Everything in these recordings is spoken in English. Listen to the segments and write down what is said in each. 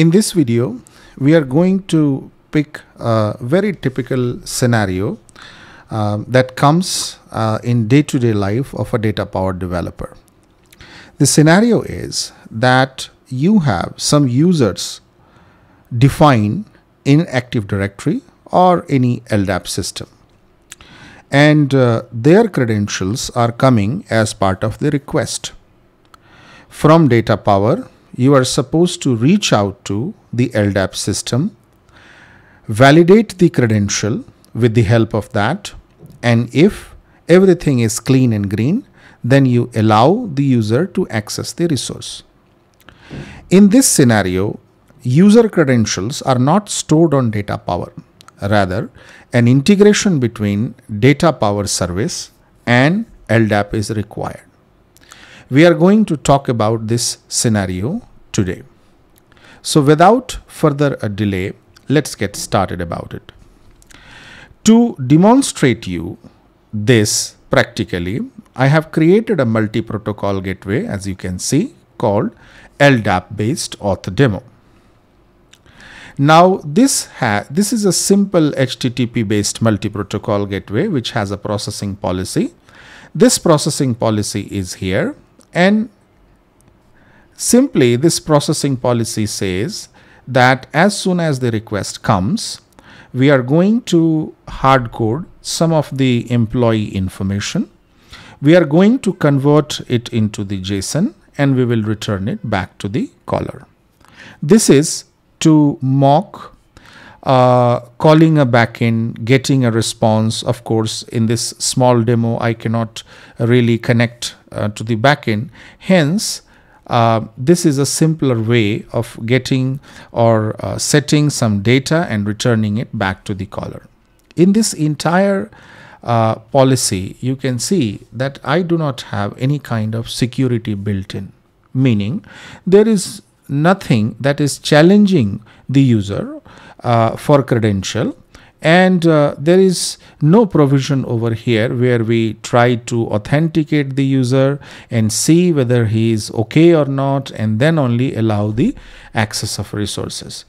In this video, we are going to pick a very typical scenario uh, that comes uh, in day-to-day life of a data powered developer. The scenario is that you have some users defined in Active Directory or any LDAP system and uh, their credentials are coming as part of the request. From DataPower, you are supposed to reach out to the LDAP system, validate the credential with the help of that, and if everything is clean and green, then you allow the user to access the resource. In this scenario, user credentials are not stored on DataPower. Rather, an integration between DataPower service and LDAP is required. We are going to talk about this scenario today. So without further delay, let's get started about it. To demonstrate you this practically, I have created a multi-protocol gateway as you can see called LDAP based auth demo. Now this this is a simple HTTP based multi-protocol gateway which has a processing policy. This processing policy is here and simply this processing policy says that as soon as the request comes we are going to hard code some of the employee information. We are going to convert it into the JSON and we will return it back to the caller. This is to mock uh, calling a backend, getting a response. Of course, in this small demo, I cannot really connect uh, to the backend. Hence, uh, this is a simpler way of getting or uh, setting some data and returning it back to the caller. In this entire uh, policy, you can see that I do not have any kind of security built in, meaning there is nothing that is challenging the user uh, for credential and uh, there is no provision over here where we try to authenticate the user and see whether he is okay or not and then only allow the access of resources.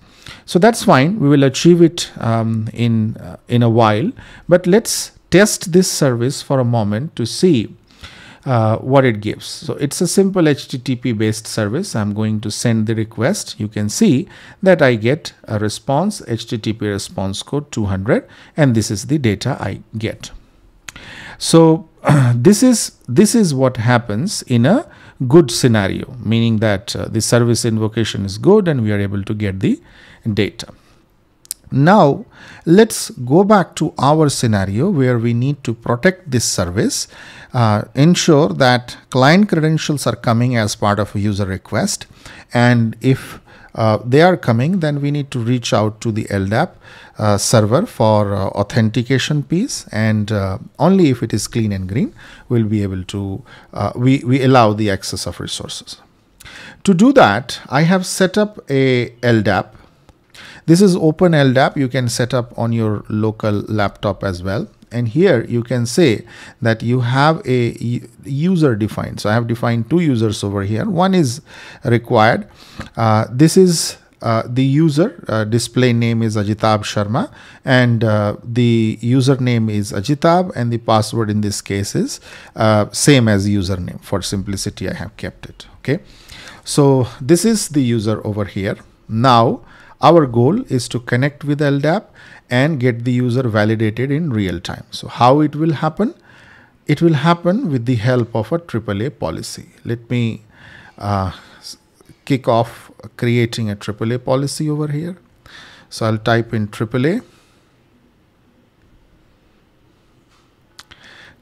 So that's fine. We will achieve it um, in uh, in a while. But let's test this service for a moment to see uh, what it gives. So it's a simple HTTP based service. I'm going to send the request. You can see that I get a response HTTP response code 200 and this is the data I get. So this is this is what happens in a good scenario meaning that uh, the service invocation is good and we are able to get the data. Now let's go back to our scenario where we need to protect this service, uh, ensure that client credentials are coming as part of a user request and if uh, they are coming then we need to reach out to the LDAP uh, server for uh, authentication piece and uh, only if it is clean and green we'll be able to uh, we, we allow the access of resources. To do that I have set up a LDAP this is Open LDAP. You can set up on your local laptop as well. And here you can say that you have a user defined. So I have defined two users over here. One is required. Uh, this is uh, the user uh, display name is Ajitabh Sharma and uh, the username is Ajitabh and the password in this case is uh, same as username for simplicity I have kept it okay so this is the user over here now our goal is to connect with LDAP and get the user validated in real time. So how it will happen? It will happen with the help of a AAA policy. Let me uh, kick off creating a AAA policy over here. So I'll type in AAA.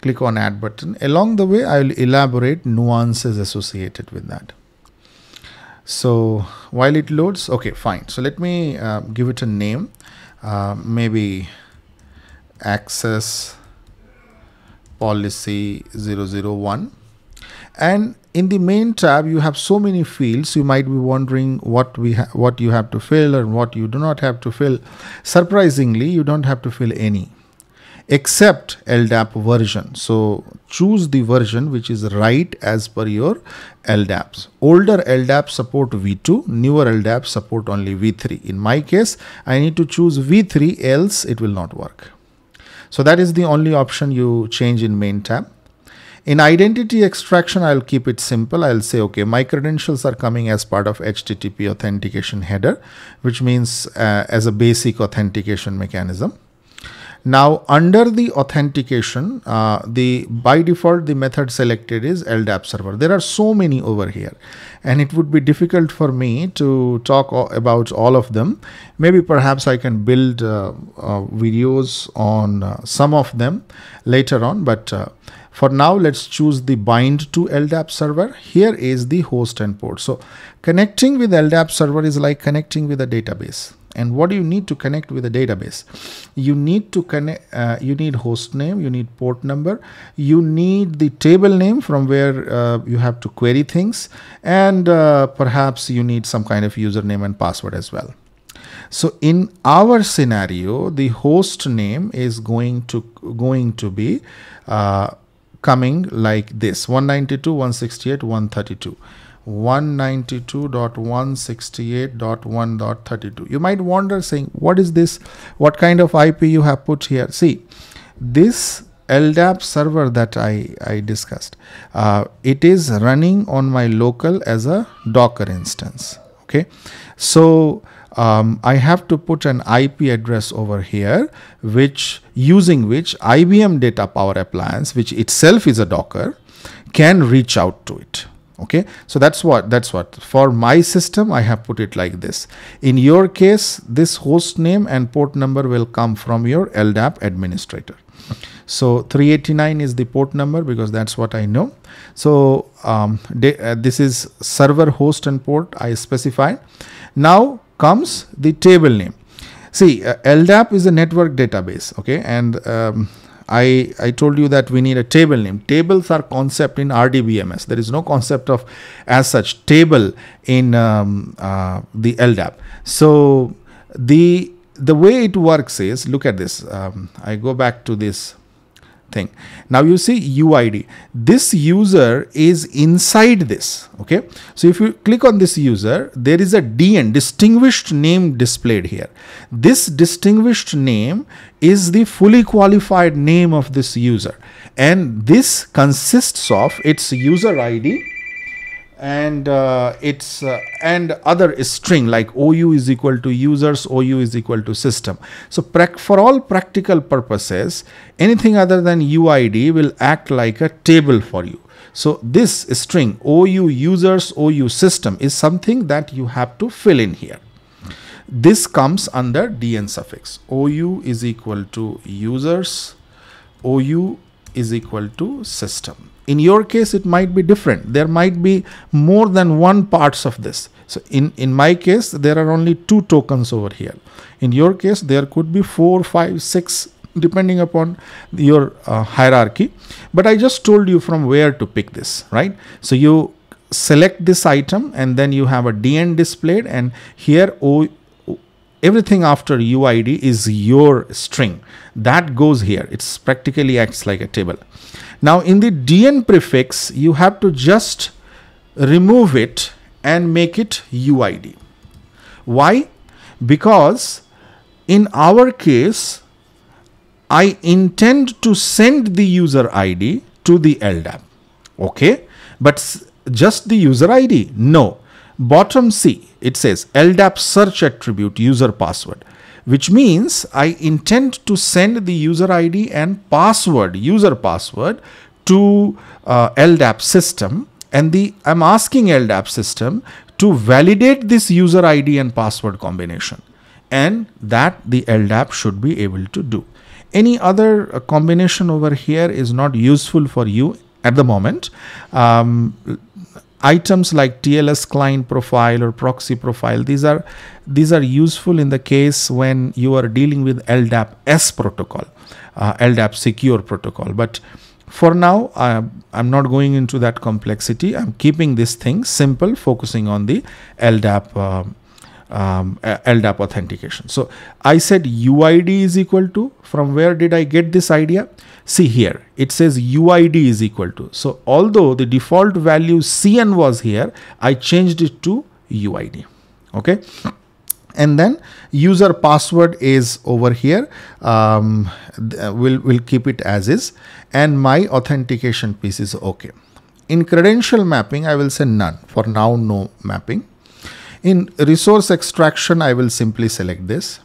Click on add button. Along the way, I will elaborate nuances associated with that. So while it loads, okay, fine. So let me uh, give it a name, uh, maybe access policy 001 and in the main tab you have so many fields you might be wondering what we what you have to fill and what you do not have to fill. Surprisingly you don't have to fill any except LDAP version. So choose the version which is right as per your LDAPs. Older LDAP support V2, newer LDAP support only V3. In my case, I need to choose V3 else it will not work. So that is the only option you change in main tab. In identity extraction, I'll keep it simple. I'll say, okay, my credentials are coming as part of HTTP authentication header, which means uh, as a basic authentication mechanism. Now under the authentication, uh, the by default the method selected is LDAP server. There are so many over here and it would be difficult for me to talk about all of them. Maybe perhaps I can build uh, uh, videos on uh, some of them later on but uh, for now, let's choose the bind to LDAP server. Here is the host and port. So connecting with LDAP server is like connecting with a database and what do you need to connect with a database? You need to connect uh, you need host name you need port number you need the table name from where uh, you have to query things and uh, perhaps you need some kind of username and password as well. So in our scenario the host name is going to going to be uh, coming like this 192 168 132 192.168.1.32 you might wonder saying what is this? What kind of ip you have put here? See this LDAP server that I, I discussed, uh, it is running on my local as a Docker instance. Okay, so um, I have to put an IP address over here, which using which IBM DataPower Appliance, which itself is a Docker, can reach out to it okay? So that's what that's what. For my system i have put it like this. In your case this host name and port number will come from your ldap administrator. So 389 is the port number because that's what i know. So um, uh, this is server host and port i specify. Now comes the table name. See uh, ldap is a network database okay? And um, I, I told you that we need a table name. Tables are concept in RDBMS. There is no concept of as such table in um, uh, the LDAP. So the the way it works is look at this. Um, I go back to this thing. Now you see UID. This user is inside this. Okay. So if you click on this user, there is a DN, distinguished name displayed here. This distinguished name is the fully qualified name of this user. And this consists of its user ID and uh, it's uh, and other string like ou is equal to users ou is equal to system. So for all practical purposes anything other than uid will act like a table for you. So this string ou users ou system is something that you have to fill in here. This comes under dn suffix. Ou is equal to users ou is equal to system in your case, it might be different. There might be more than one parts of this. So in, in my case, there are only two tokens over here. In your case, there could be four, five, six, depending upon your uh, hierarchy. But I just told you from where to pick this, right? So you select this item and then you have a DN displayed and here o, everything after UID is your string that goes here. It's practically acts like a table. Now in the DN prefix, you have to just remove it and make it UID. Why? Because in our case, I intend to send the user ID to the LDAP. Okay. But just the user ID? No. Bottom C, it says LDAP search attribute user password which means I intend to send the user ID and password, user password to uh, LDAP system and the I'm asking LDAP system to validate this user ID and password combination and that the LDAP should be able to do. Any other uh, combination over here is not useful for you at the moment. Um, items like TLS client profile or proxy profile these are these are useful in the case when you are dealing with LDAP S protocol uh, LDAP secure protocol. But for now I'm not going into that complexity. I'm keeping this thing simple focusing on the LDAP uh, um, LDAP authentication. So I said UID is equal to, from where did I get this idea? See here, it says UID is equal to. So although the default value CN was here, I changed it to UID. Okay. And then user password is over here. Um, we'll, we'll keep it as is. And my authentication piece is okay. In credential mapping, I will say none. For now, no mapping. In resource extraction, I will simply select this.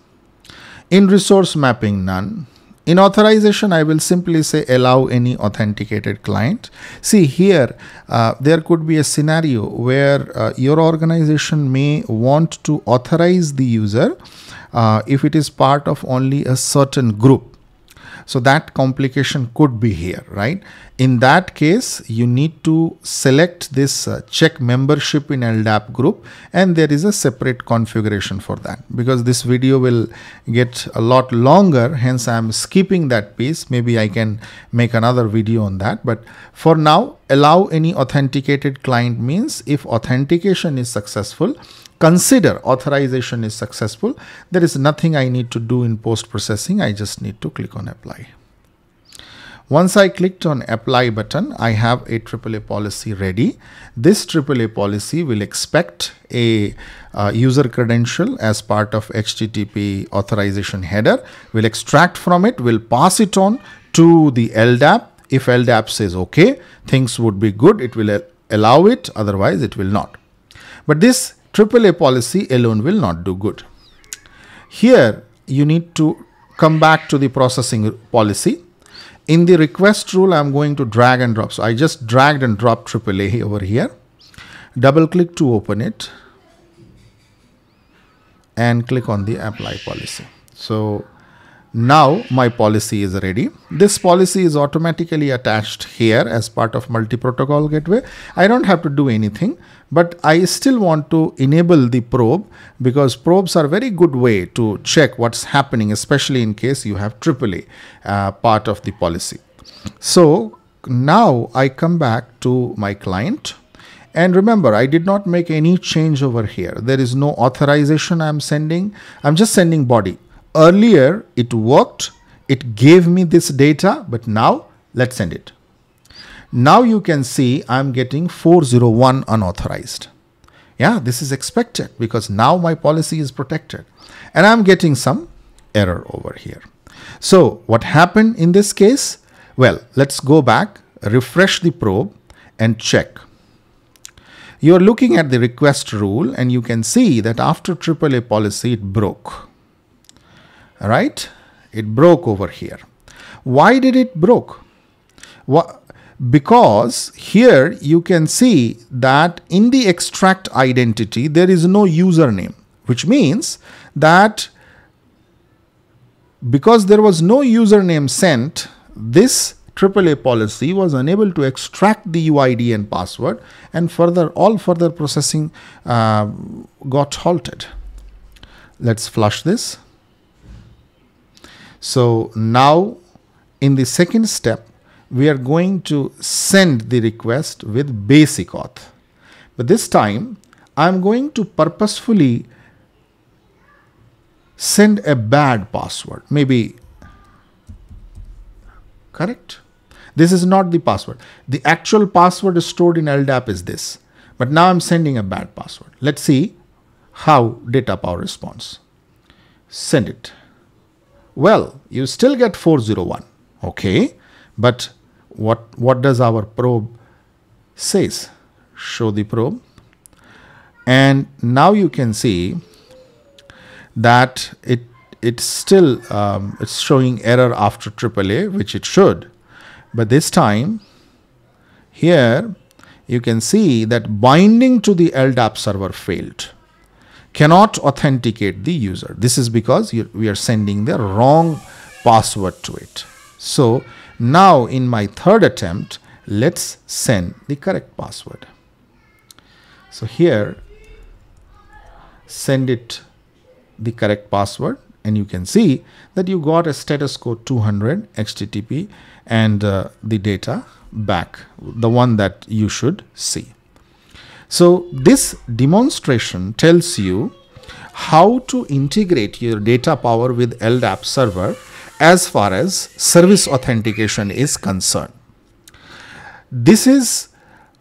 In resource mapping, none. In authorization, I will simply say allow any authenticated client. See here, uh, there could be a scenario where uh, your organization may want to authorize the user uh, if it is part of only a certain group. So that complication could be here, right? In that case, you need to select this uh, check membership in LDAP group and there is a separate configuration for that because this video will get a lot longer. Hence, I'm skipping that piece. Maybe I can make another video on that. But for now, allow any authenticated client means if authentication is successful, consider authorization is successful, there is nothing I need to do in post processing. I just need to click on apply. Once I clicked on apply button, I have a AAA policy ready. This AAA policy will expect a uh, user credential as part of HTTP authorization header. We'll extract from it, we'll pass it on to the LDAP. If LDAP says okay, things would be good. It will allow it, otherwise it will not. But this AAA policy alone will not do good. Here, you need to come back to the processing policy. In the request rule, I'm going to drag and drop. So I just dragged and dropped AAA over here. Double click to open it and click on the apply policy. So now my policy is ready. This policy is automatically attached here as part of multi-protocol gateway. I don't have to do anything, but I still want to enable the probe because probes are very good way to check what's happening, especially in case you have AAA uh, part of the policy. So now I come back to my client. And remember, I did not make any change over here. There is no authorization I'm sending. I'm just sending body earlier it worked, it gave me this data, but now let's send it. Now you can see I'm getting 401 unauthorized. Yeah, this is expected because now my policy is protected and I'm getting some error over here. So what happened in this case? Well, let's go back, refresh the probe and check. You're looking at the request rule and you can see that after AAA policy, it broke right it broke over here why did it broke what because here you can see that in the extract identity there is no username which means that because there was no username sent this AAA policy was unable to extract the UID and password and further all further processing uh, got halted. Let's flush this. So now in the second step, we are going to send the request with basic auth. But this time, I'm going to purposefully send a bad password. Maybe, correct? This is not the password. The actual password stored in LDAP is this. But now I'm sending a bad password. Let's see how DataPower responds. Send it. Well, you still get 401. Okay. But what, what does our probe says? Show the probe. And now you can see that it it's still um, it's showing error after AAA, which it should. But this time, here you can see that binding to the LDAP server failed cannot authenticate the user. This is because we are sending the wrong password to it. So now in my third attempt, let's send the correct password. So here, send it the correct password and you can see that you got a status code 200 HTTP and uh, the data back, the one that you should see. So this demonstration tells you how to integrate your DataPower with LDAP server as far as service authentication is concerned. This is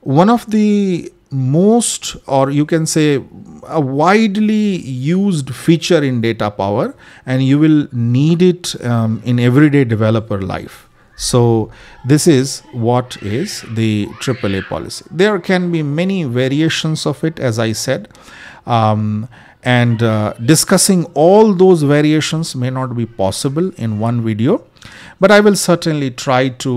one of the most or you can say a widely used feature in DataPower and you will need it um, in everyday developer life so this is what is the AAA policy there can be many variations of it as i said um, and uh, discussing all those variations may not be possible in one video but i will certainly try to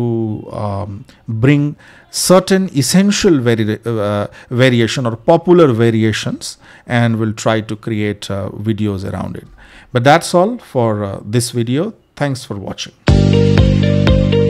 um, bring certain essential vari uh, variation or popular variations and will try to create uh, videos around it. But that's all for uh, this video. Thanks for watching. Thank you.